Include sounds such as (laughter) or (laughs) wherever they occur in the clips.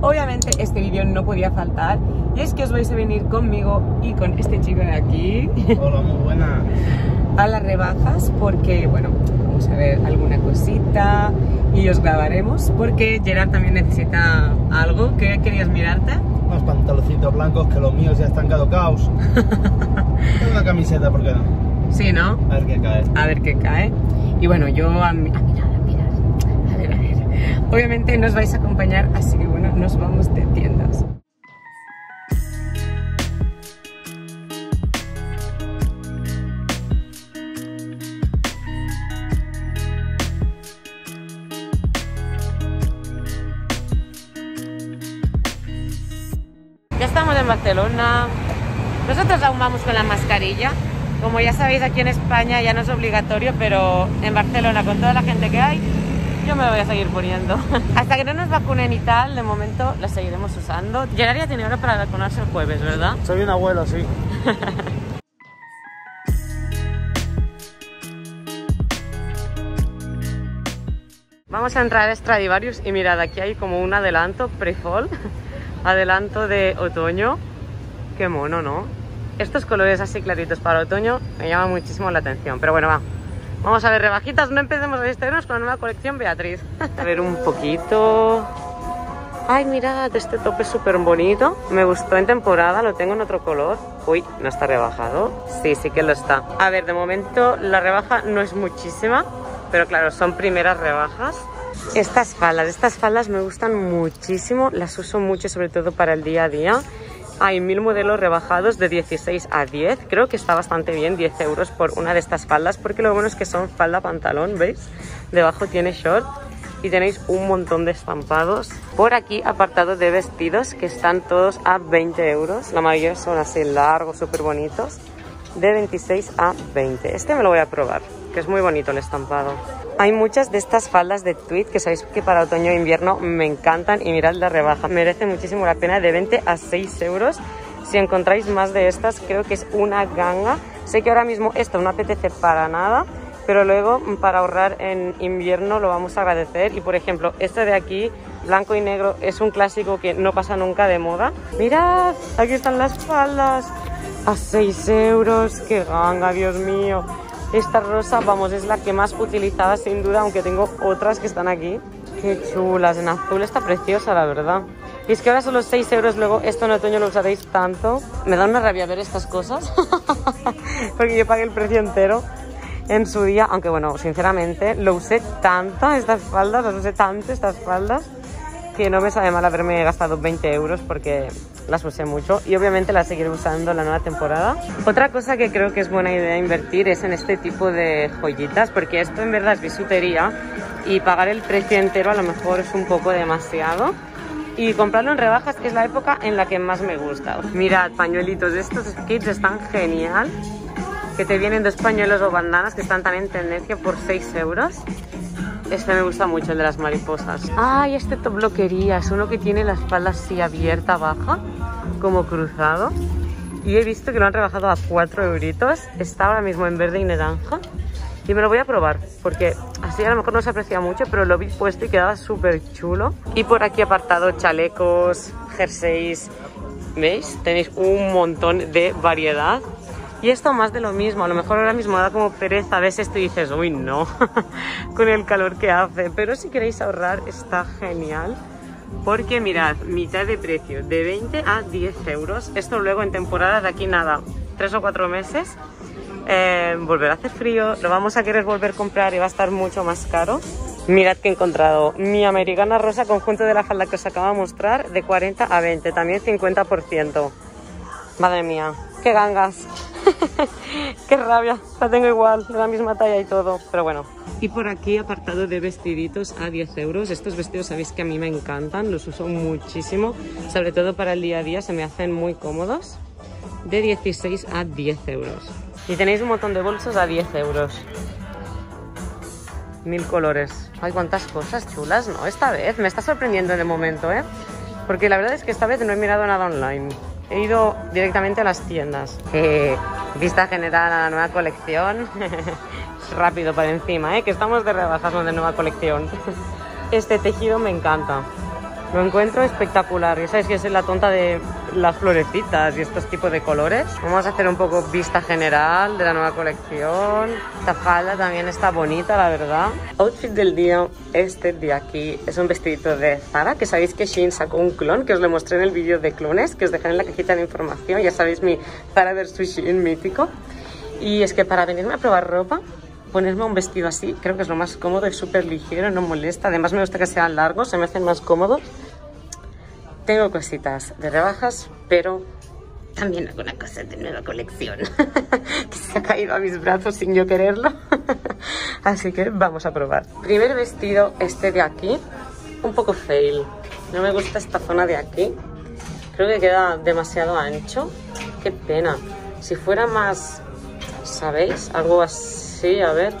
obviamente este vídeo no podía faltar y es que os vais a venir conmigo y con este chico de aquí Hola, muy buena. (laughs) a las rebajas porque, bueno, vamos a ver alguna cosita y os grabaremos porque Gerard también necesita algo. ¿Qué querías mirarte? Unos pantaloncitos blancos que los míos ya están caducados. (laughs) Una camiseta, ¿por qué no? Sí, ¿no? A ver qué cae. A ver qué cae. Y bueno, yo a, mi- a mirar, a mirar. A ver, a ver. Obviamente nos vais a acompañar, así que bueno, nos vamos de tiendas. Ya estamos en Barcelona. Nosotros aún vamos con la mascarilla. Como ya sabéis, aquí en España ya no es obligatorio, pero en Barcelona, con toda la gente que hay, yo me lo voy a seguir poniendo. (laughs) Hasta que no nos vacunen y tal, de momento la seguiremos usando. Llegaría tiene hora para vacunarse el jueves, ¿verdad? Soy un abuelo, sí. (laughs) Vamos a entrar a Stradivarius y mirad, aquí hay como un adelanto pre-fall, (laughs) adelanto de otoño. Qué mono, ¿no? Estos colores así claritos para otoño me llaman muchísimo la atención, pero bueno, va. Vamos a ver rebajitas, no empecemos a distraernos con la nueva colección Beatriz. A ver un poquito. Ay, mirad, este tope es súper bonito. Me gustó en temporada, lo tengo en otro color. Uy, ¿no está rebajado? Sí, sí que lo está. A ver, de momento la rebaja no es muchísima, pero claro, son primeras rebajas. Estas faldas, estas faldas me gustan muchísimo, las uso mucho sobre todo para el día a día. Hay mil modelos rebajados de 16 a 10, creo que está bastante bien, 10 euros por una de estas faldas, porque lo bueno es que son falda pantalón, ¿veis? Debajo tiene short y tenéis un montón de estampados. Por aquí apartado de vestidos que están todos a 20 euros, la mayoría son así largos, súper bonitos, de 26 a 20. Este me lo voy a probar, que es muy bonito el estampado. Hay muchas de estas faldas de tweed que sabéis que para otoño e invierno me encantan y mirad la rebaja, merece muchísimo la pena de 20 a 6 euros. Si encontráis más de estas, creo que es una ganga. Sé que ahora mismo esto no apetece para nada, pero luego para ahorrar en invierno lo vamos a agradecer. Y por ejemplo, este de aquí, blanco y negro, es un clásico que no pasa nunca de moda. Mirad, aquí están las faldas a 6 euros, qué ganga, Dios mío. Esta rosa, vamos, es la que más utilizada sin duda, aunque tengo otras que están aquí. Qué chulas, en azul está preciosa, la verdad. Y es que ahora solo 6 euros, luego esto en otoño lo usaréis tanto. Me da una rabia ver estas cosas, (laughs) porque yo pagué el precio entero en su día, aunque bueno, sinceramente, lo usé tanto estas faldas, las usé tanto estas faldas, que no me sabe mal haberme gastado 20 euros porque las usé mucho y obviamente las seguiré usando la nueva temporada. Otra cosa que creo que es buena idea invertir es en este tipo de joyitas porque esto en verdad es bisutería y pagar el precio entero a lo mejor es un poco demasiado. Y comprarlo en rebajas es la época en la que más me gusta. Mirad, pañuelitos estos kits están genial. Que te vienen dos pañuelos o bandanas que están también en tendencia por 6 euros. Este me gusta mucho, el de las mariposas. Ay, este top lo quería. Es uno que tiene la espalda así abierta, baja, como cruzado. Y he visto que lo han rebajado a 4 euritos. Está ahora mismo en verde y naranja. Y me lo voy a probar, porque así a lo mejor no se aprecia mucho, pero lo vi puesto y quedaba súper chulo. Y por aquí apartado chalecos, jerseys, ¿veis? Tenéis un montón de variedad. Y esto más de lo mismo, a lo mejor ahora mismo da como pereza, ves esto y dices, uy no, (laughs) con el calor que hace. Pero si queréis ahorrar está genial. Porque mirad, mitad de precio, de 20 a 10 euros. Esto luego en temporada de aquí nada, 3 o 4 meses. Eh, volverá a hacer frío, lo vamos a querer volver a comprar y va a estar mucho más caro. Mirad que he encontrado mi americana rosa conjunto de la falda que os acabo de mostrar de 40 a 20, también 50%. Madre mía, qué gangas. (laughs) qué rabia, la tengo igual, de la misma talla y todo, pero bueno. Y por aquí apartado de vestiditos a 10 euros. Estos vestidos sabéis que a mí me encantan, los uso muchísimo, sobre todo para el día a día, se me hacen muy cómodos. De 16 a 10 euros. Y tenéis un montón de bolsos a 10 euros. Mil colores. Ay, cuántas cosas chulas, ¿no? Esta vez me está sorprendiendo en el momento, ¿eh? Porque la verdad es que esta vez no he mirado nada online. He ido directamente a las tiendas. Vista general a la nueva colección. (laughs) Rápido para encima, ¿eh? Que estamos de rebajas la nueva colección. (laughs) Este tejido me encanta. Lo encuentro espectacular. Ya sabéis que es la tonta de las florecitas y estos tipos de colores. Vamos a hacer un poco vista general de la nueva colección. Esta falda también está bonita, la verdad. Outfit del día, este de aquí, es un vestidito de Zara, que sabéis que Shein sacó un clon, que os lo mostré en el vídeo de clones, que os dejaré en la cajita de información. Ya sabéis mi Zara versus Shein mítico. Y es que para venirme a probar ropa, ponerme un vestido así, creo que es lo más cómodo, es súper ligero, no molesta. Además me gusta que sean largos, se me hacen más cómodos. Tengo cositas de rebajas, pero también alguna cosa de nueva colección (laughs) que se ha caído a mis brazos sin yo quererlo. (laughs) Así que vamos a probar. Primer vestido, este de aquí, un poco fail. No me gusta esta zona de aquí. Creo que queda demasiado ancho. Qué pena. Si fuera más, ¿sabéis? Algo así, a ver.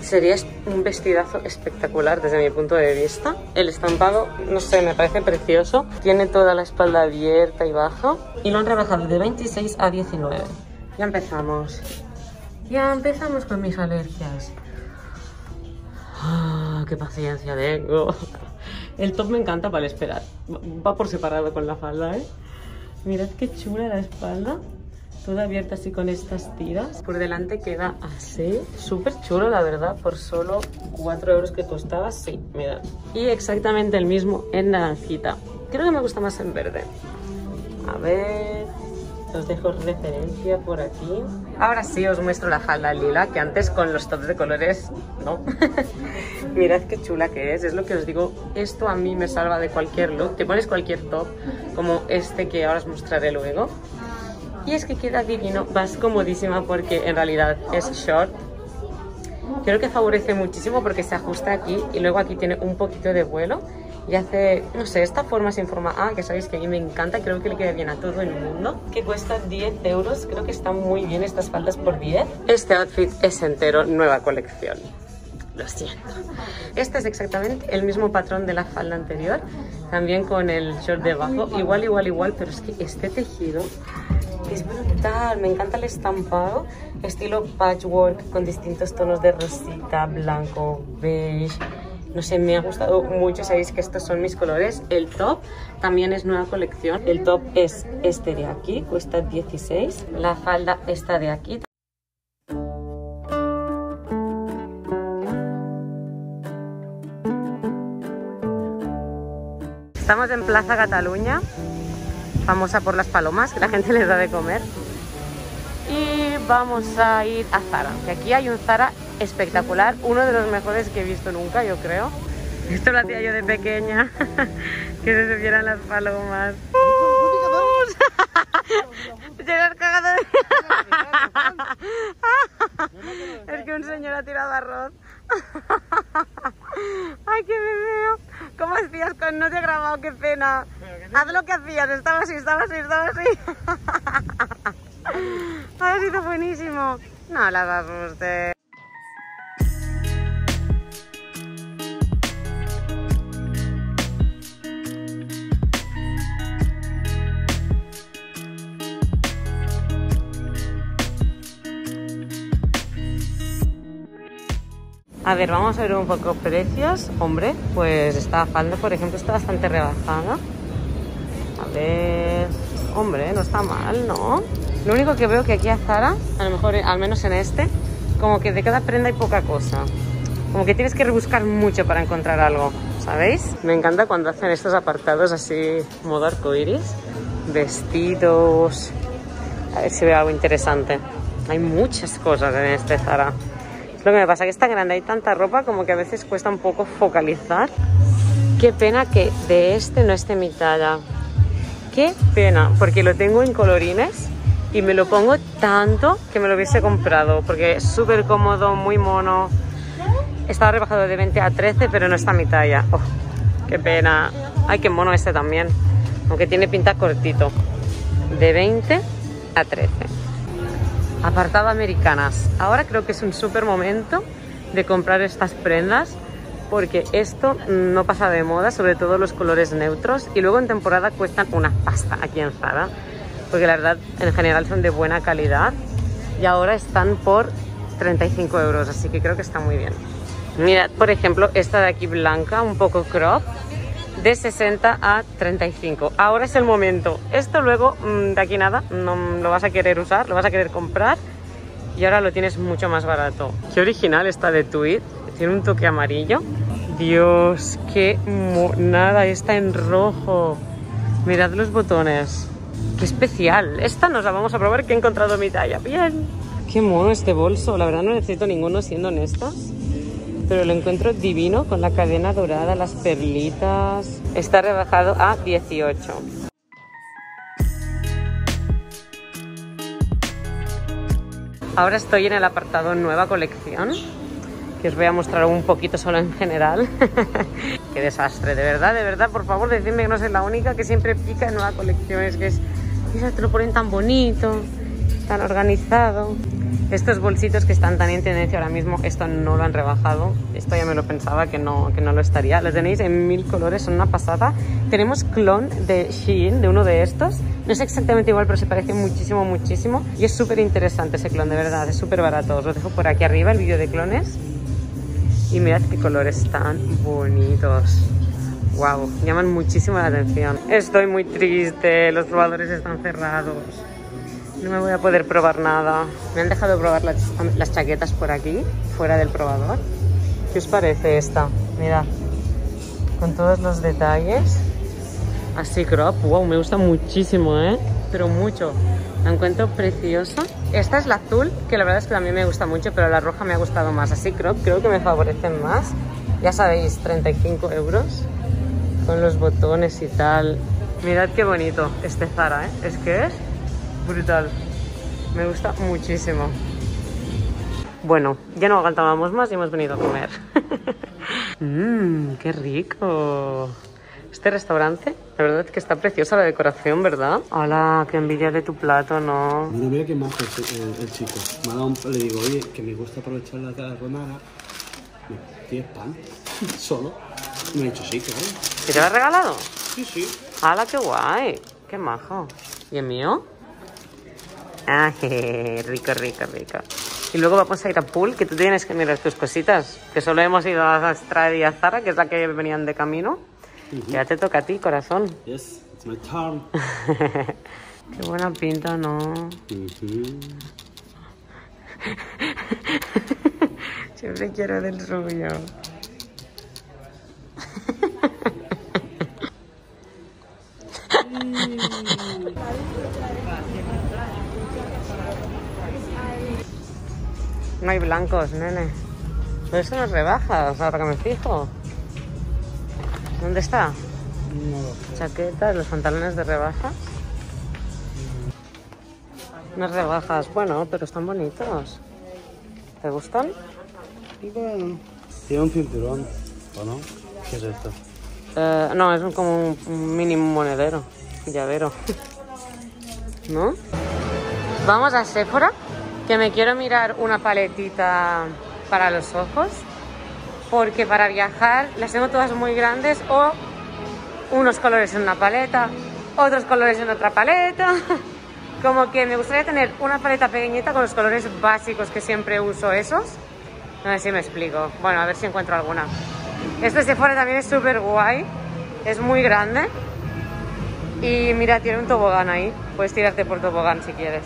Sería un vestidazo espectacular desde mi punto de vista. El estampado, no sé, me parece precioso. Tiene toda la espalda abierta y baja. Y lo han rebajado de 26 a 19. Ya empezamos. Ya empezamos con mis alergias. Ah, qué paciencia tengo. El top me encanta para esperar. Va por separado con la falda, ¿eh? Mirad qué chula la espalda. Toda abierta así con estas tiras. Por delante queda así. Súper chulo, la verdad. Por solo 4 euros que costaba. Sí, mirad. Y exactamente el mismo en naranjita. Creo que me gusta más en verde. A ver... Os dejo referencia por aquí. Ahora sí os muestro la falda lila, que antes con los tops de colores no. (laughs) Mirad qué chula que es, es lo que os digo. Esto a mí me salva de cualquier look. Te pones cualquier top, como este que ahora os mostraré luego. Y es que queda divino, vas comodísima porque en realidad es short. Creo que favorece muchísimo porque se ajusta aquí y luego aquí tiene un poquito de vuelo y hace, no sé, esta forma sin forma A, que sabéis que a mí me encanta, creo que le queda bien a todo el mundo, que cuesta 10 euros, creo que están muy bien estas faldas por 10. Este outfit es entero nueva colección. Lo siento. Este es exactamente el mismo patrón de la falda anterior, también con el short debajo, igual, igual, igual, pero es que este tejido es brutal, me encanta el estampado, estilo patchwork con distintos tonos de rosita, blanco, beige, no sé, me ha gustado mucho, sabéis que estos son mis colores. El top también es nueva colección. El top es este de aquí, cuesta 16. La falda esta de aquí. Estamos en Plaza Cataluña, famosa por las palomas, que la gente les da de comer. Y vamos a ir a Zara, que aquí hay un Zara espectacular, uno de los mejores que he visto nunca, yo creo. Esto lo hacía yo de pequeña, (laughs) que se subieran las palomas. Llegas (laughs) cagado de... (laughs) es que un señor ha tirado arroz. Ay, qué veo. ¿Cómo hacías con no te he grabado? Qué pena. Haz lo que hacías, estaba así, estaba así, estaba así. (laughs) Ha sido buenísimo. No la usted. A ver, vamos a ver un poco precios. Hombre, pues esta falda, por ejemplo, está bastante rebajada. Hombre, no está mal, ¿no? Lo único que veo que aquí a Zara, a lo mejor al menos en este, como que de cada prenda hay poca cosa. Como que tienes que rebuscar mucho para encontrar algo, ¿sabéis? Me encanta cuando hacen estos apartados así, modo arcoiris. Vestidos... A ver si veo algo interesante. Hay muchas cosas en este Zara. Lo que me pasa es que está grande, hay tanta ropa como que a veces cuesta un poco focalizar. Qué pena que de este no esté mi talla. Qué pena, porque lo tengo en colorines y me lo pongo tanto que me lo hubiese comprado, porque es súper cómodo, muy mono. Estaba rebajado de 20 a 13, pero no está mi talla. Oh, qué pena. Ay, qué mono este también, aunque tiene pinta cortito. De 20 a 13 apartado americanas. Ahora creo que es un súper momento de comprar estas prendas porque esto no pasa de moda, sobre todo los colores neutros y luego en temporada cuestan una pasta aquí en Zara porque la verdad en general son de buena calidad y ahora están por 35 euros, así que creo que está muy bien. Mirad, por ejemplo, esta de aquí blanca, un poco crop, de 60 a 35. Ahora es el momento. Esto luego, mm, de aquí nada, no lo vas a querer usar, lo vas a querer comprar y ahora lo tienes mucho más barato. Qué original está de Tweed. Tiene un toque amarillo. Dios, qué monada. Está en rojo. Mirad los botones. Qué especial. Esta nos la vamos a probar que he encontrado mi talla. Bien. Qué mono este bolso. La verdad no necesito ninguno siendo honestos. Pero lo encuentro divino con la cadena dorada, las perlitas. Está rebajado a 18. Ahora estoy en el apartado nueva colección, que os voy a mostrar un poquito solo en general. (laughs) Qué desastre, de verdad, de verdad, por favor, decidme que no soy la única que siempre pica en nueva colección. Es que es, mira, te lo ponen tan bonito, tan organizado. Estos bolsitos que están tan en tendencia ahora mismo, esto no lo han rebajado. Esto ya me lo pensaba que no, que no lo estaría. Los tenéis en mil colores, son una pasada. Tenemos clon de Shein, de uno de estos. No es exactamente igual, pero se parece muchísimo, muchísimo. Y es súper interesante ese clon, de verdad. Es súper barato. Os lo dejo por aquí arriba, el vídeo de clones. Y mirad qué colores tan bonitos. Wow, llaman muchísimo la atención. Estoy muy triste, los probadores están cerrados. No me voy a poder probar nada. Me han dejado probar las, las chaquetas por aquí, fuera del probador. ¿Qué os parece esta? Mirad, con todos los detalles. Así crop, wow, me gusta muchísimo, ¿eh? Pero mucho. La encuentro preciosa. Esta es la azul, que la verdad es que también me gusta mucho, pero la roja me ha gustado más. Así crop, creo que me favorecen más. Ya sabéis, 35 euros con los botones y tal. Mirad qué bonito este Zara, ¿eh? Es que es brutal. Me gusta muchísimo. Bueno, ya no aguantábamos más y hemos venido a comer. (laughs) Mmm, qué rico. Este restaurante, la verdad es que está preciosa la decoración, ¿verdad? Hola, qué envidia de tu plato, ¿no? Mira, mira qué majo el, el- el chico. Me ha dado un- le digo, oye, que me gusta aprovechar la carbonara. Mira, ¿Tienes pan? (laughs) Solo. Y me ha dicho, sí, claro. ¿Y te lo has regalado? Sí, sí. ¡Hala, qué guay! ¡Qué majo! ¿Y el mío? ¡Ah, (laughs) jeje, rico, rico, rico! Y luego vamos a ir a Pool, que tú tienes que mirar tus cositas. Que solo hemos ido a Strada y a Zara, que es la que venían de camino. Ya te toca a ti, corazón. Yes, it's my turn. (laughs) Qué buena pinta, ¿no? Ujú. (laughs) Siempre quiero del suyo. (laughs) No hay blancos, nene. Pero eso no es rebajas, ahora que me fijo. ¿Dónde está? No, Chaquetas, los pantalones de rebajas. Unas rebajas, bueno, pero están bonitos. ¿Te gustan? bueno. Tiene un cinturón, ¿o no? ¿Qué es esto? Eh, no, es un- como un, un mini monedero, llavero. (laughs) ¿No? Vamos a Sephora, que me quiero mirar una paletita para los ojos, porque para viajar las tengo todas muy grandes o unos colores en una paleta, otros colores en otra paleta. (laughs) Como que me gustaría tener una paleta pequeñita con los colores básicos que siempre uso esos. No sé si me explico. Bueno, a ver si encuentro alguna. Este Sephora también es súper guay. Es muy grande. Y mira, tiene un tobogán ahí. Puedes tirarte por tobogán si quieres.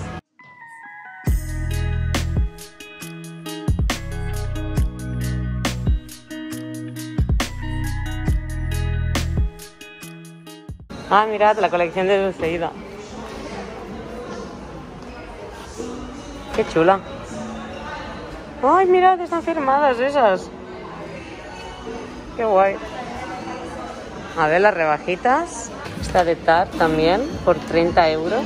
Ah, mirad, la colección de Dulceida. Qué chula. Ay, mirad, están firmadas esas. Qué guay. A ver las rebajitas. Esta de Tarte también por 30 euros.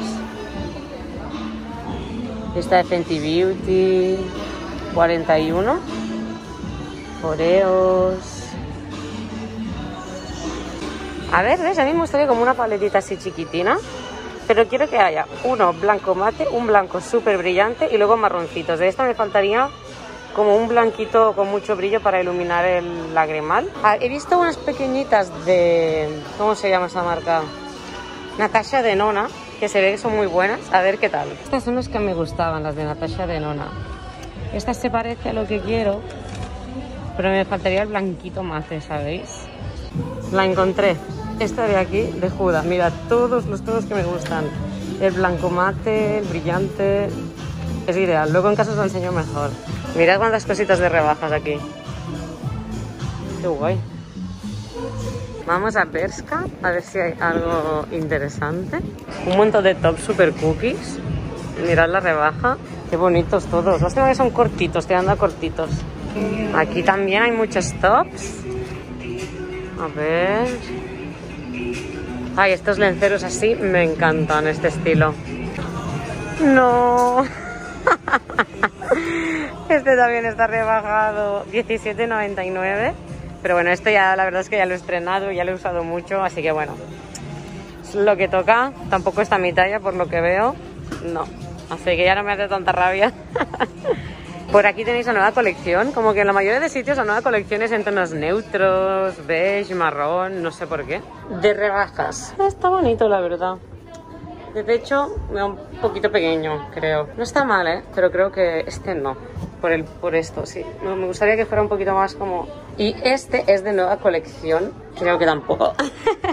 Esta de Fenty Beauty 41. Oreos. A ver, ¿ves? A mí me gustaría como una paletita así chiquitina. Pero quiero que haya uno blanco mate, un blanco súper brillante y luego marroncitos. De esta me faltaría como un blanquito con mucho brillo para iluminar el lagrimal. Ah, he visto unas pequeñitas de... ¿Cómo se llama esa marca? Natasha de Nona, que se ve que son muy buenas. A ver qué tal. Estas son las que me gustaban, las de Natasha de Nona. Esta se parece a lo que quiero, pero me faltaría el blanquito mate, ¿sabéis? La encontré. Esta de aquí, de Juda. Mira, todos los tonos que me gustan. El blanco mate, el brillante. Es ideal. Luego en casa os lo enseño mejor. Mirad cuántas cositas de rebajas aquí. Qué guay. Vamos a Berska a ver si hay algo interesante. Un montón de tops super cookies. Mirad la rebaja. Qué bonitos todos. Los que son cortitos, a cortitos. Aquí también hay muchos tops. A ver. Ay, estos lenceros así me encantan, este estilo. No. (laughs) Este también está rebajado. 17,99. Pero bueno, esto ya la verdad es que ya lo he estrenado, ya lo he usado mucho, así que bueno. Es lo que toca. Tampoco está mi talla por lo que veo. No. Así que ya no me hace tanta rabia. (laughs) Por aquí tenéis la nueva colección, como que en la mayoría de sitios la nueva colección es en tonos neutros, beige, marrón, no sé por qué. De rebajas. Está bonito la verdad. De techo, un poquito pequeño, creo. No está mal, ¿eh? Pero creo que este no. Por, el, por esto, sí. Me gustaría que fuera un poquito más como... Y este es de nueva colección. Creo que tampoco.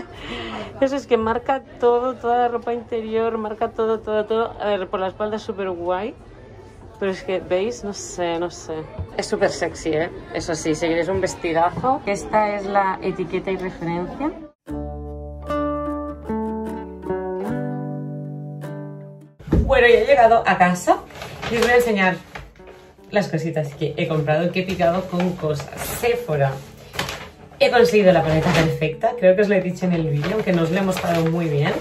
(laughs) Eso es que marca todo, toda la ropa interior, marca todo, todo, todo. A ver, por la espalda es súper guay. Pero es que, ¿veis? No sé, no sé. Es súper sexy, ¿eh? Eso sí, si queréis un vestidazo. Esta es la etiqueta y referencia. Bueno, ya he llegado a casa y os voy a enseñar las cositas que he comprado, que he picado con cosas. Sephora. He conseguido la paleta perfecta, creo que os lo he dicho en el vídeo, aunque nos lo he mostrado muy bien.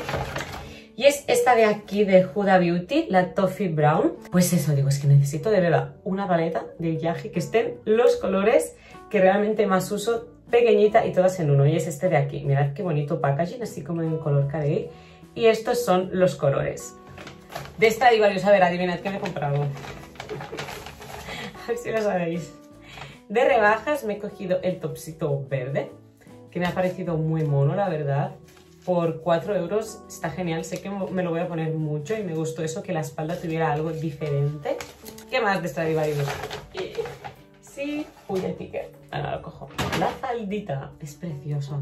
Esta de aquí de Huda Beauty, la Toffee Brown. Pues eso, digo, es que necesito de verdad una paleta de viaje que estén los colores que realmente más uso, pequeñita y todas en uno. Y es este de aquí. Mirad qué bonito packaging, así como en color carey. Y estos son los colores. De esta varios, a ver, adivinad qué me he comprado. (laughs) a ver si lo sabéis. De rebajas me he cogido el topsito verde, que me ha parecido muy mono, la verdad por 4 euros está genial. Sé que me lo voy a poner mucho y me gustó eso, que la espalda tuviera algo diferente. ¿Qué más de Stradivarius? Sí, uy, el ticket. Ahora lo cojo. La faldita es preciosa.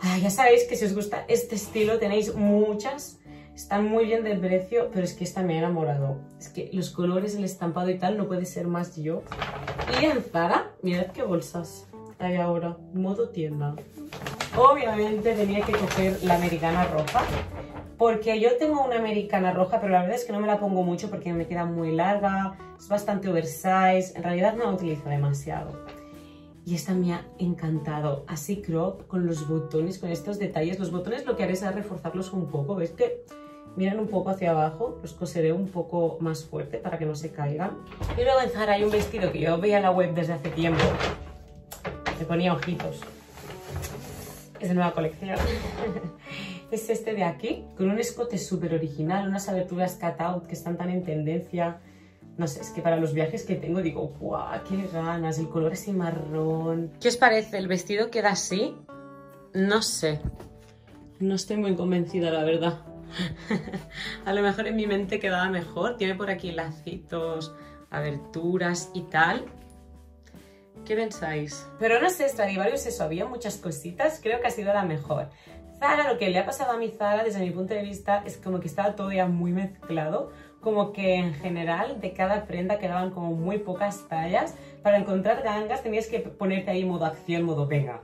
Ah, ya sabéis que si os gusta este estilo tenéis muchas. Están muy bien del precio, pero es que esta me ha enamorado. Es que los colores, el estampado y tal, no puede ser más yo. Y en Zara, mirad qué bolsas hay ahora. Modo tienda. Obviamente tenía que coger la americana roja, porque yo tengo una americana roja, pero la verdad es que no me la pongo mucho porque me queda muy larga, es bastante oversize, en realidad no la utilizo demasiado. Y esta me ha encantado, así crop, con los botones, con estos detalles. Los botones lo que haré es reforzarlos un poco, ¿ves que miran un poco hacia abajo? Los coseré un poco más fuerte para que no se caigan. Y luego en Zara hay un vestido que yo veía en la web desde hace tiempo, me ponía ojitos es de nueva colección. (laughs) es este de aquí, con un escote súper original, unas aberturas cut-out que están tan en tendencia. No sé, es que para los viajes que tengo digo, ¡guau! ¡Qué ganas! El color así marrón. ¿Qué os parece? ¿El vestido queda así? No sé. No estoy muy convencida, la verdad. (laughs) a lo mejor en mi mente quedaba mejor. Tiene por aquí lacitos, aberturas y tal. ¿Qué pensáis? Pero no sé, Stradivarius eso, había muchas cositas, creo que ha sido la mejor. Zara, lo que le ha pasado a mi Zara desde mi punto de vista es como que estaba todo ya muy mezclado, como que en general de cada prenda quedaban como muy pocas tallas. Para encontrar gangas tenías que ponerte ahí modo acción, modo venga,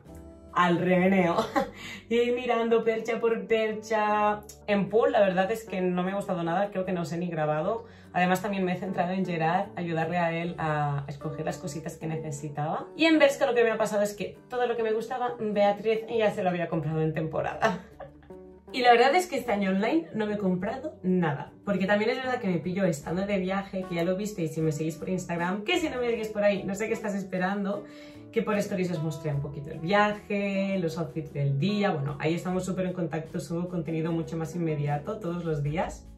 al remeneo. (laughs) y mirando percha por percha. En pool la verdad es que no me ha gustado nada, creo que no sé ni grabado. Además también me he centrado en Gerard, ayudarle a él a escoger las cositas que necesitaba. Y en Berska lo que me ha pasado es que todo lo que me gustaba, Beatriz ya se lo había comprado en temporada. (laughs) Y la verdad es que este año online no me he comprado nada. Porque también es verdad que me pillo estando de viaje, que ya lo visteis si me seguís por Instagram, que si no me seguís por ahí, no sé qué estás esperando, que por stories os mostré un poquito el viaje, los outfits del día, bueno, ahí estamos súper en contacto, subo contenido mucho más inmediato todos los días.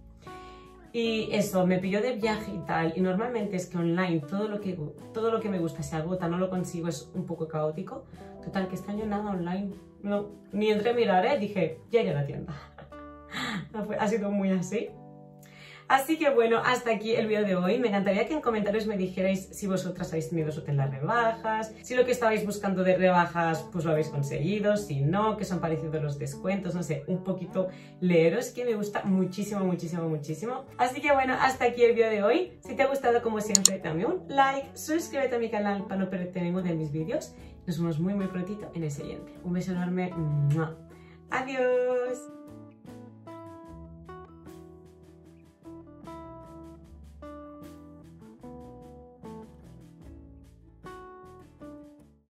Y eso, me pilló de viaje y tal, y normalmente es que online todo lo que, todo lo que me gusta se agota, no lo consigo, es un poco caótico. Total, que este año nada online, no, ni entré a mirar, ¿eh? dije, ya ya la tienda. (laughs) ha sido muy así. Así que bueno, hasta aquí el vídeo de hoy. Me encantaría que en comentarios me dijerais si vosotras habéis tenido suerte en las rebajas, si lo que estabais buscando de rebajas pues lo habéis conseguido, si no, que os han parecido los descuentos, no sé, un poquito leeros que me gusta muchísimo, muchísimo, muchísimo. Así que bueno, hasta aquí el vídeo de hoy. Si te ha gustado como siempre, dame un like, suscríbete a mi canal para no perderte ninguno de mis vídeos. Nos vemos muy muy prontito en el siguiente. Un beso enorme. Adiós.